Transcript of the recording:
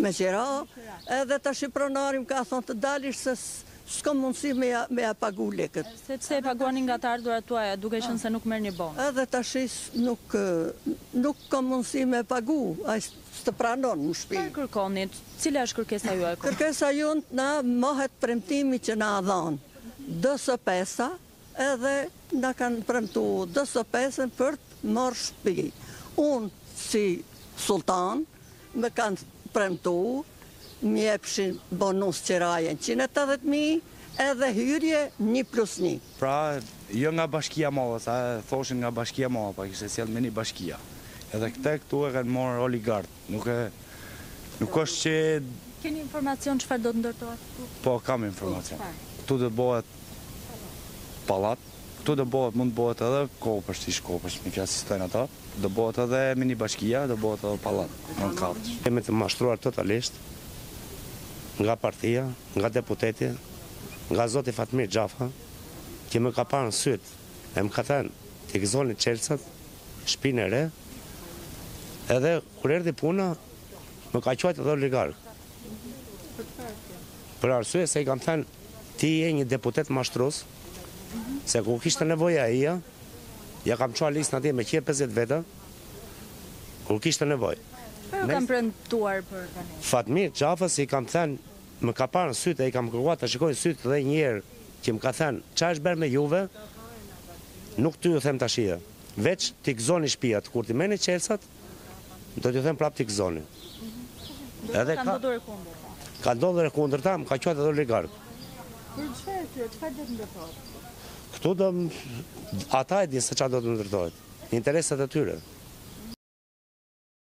Me qera, edhe tashi pronari m' ka thonë të dalish se s'ka mundësi me ja pagu lekët. Sepse e paguani nga të ardhurat tuaja, duke qenë se nuk merrni bonus? Edhe tashi s' nuk ka mundësi me pagu, a s'të pranon në shpi. Çfarë kërkoni? Cila është kërkesa juaj? Kërkesa jonë, na mahet premtimi që na dhanë. DS pesa, Edhe na kanë premtu DS pesën për të marrë shpi. Unë si sulltan më kanë premtu më jepshin bonus qiraje njëqind e tetëdhjetë mijë edhe hyrje një plus një. Pra jo nga bashkia madhe sa thoshin nga bashkia madhe pra kishte sjell mini bashkia. Edhe këtë këtu e kanë marrë oligarkët. Nuk e, nuk është që e... Keni informacion çfarë do të ndërtohet këtu? Po, kam informacion. Këtu do të bëhet pallat, këtu do bëhet, mund të bëhet edhe kopësht, kopësht, me një fjalë si thonë ata, do bëhet edhe mini bashkia, do bëhet edhe pallat, në katër. Kemi të mashtruar totalisht nga partia, nga deputeti, nga zoti Fatmir Xhafaj, që më ka parë në sytë E më ka thënë, t'i gëzoni çelësat, shpinë e re, edhe kur erdhi puna, më ka quajt edhe oligark. Për çfarë kjo? Për arsye se i kam thënë, ti je një deputet mashtrues, se ku kishte nevojë ai, ia kam çu listën atje me 150 veta, ku kishte nevojë. Pra ju kanë premtuar për banesë? Fatmir Xhafës i kam thënë, më ka parë në sytë e i kam kërkuar të shikoj në sytë dhe njëherë Që më ka thënë, ça është bërë me juve, nuk do ju them tashi, veç t'i gëzoni shpijat, kur t'i merrni çelësat, do t'ju them prapë t'i gëzoni. Ndërkohë ka ndodhur e kundërta. Ka ndodhur e kundërta, më ka quajt edhe oligark. Për çfarë arsye, çfarë do të ndërtohet? Këtu do, ata e dinë se ça do të ndërtohet. Interesat e tyre.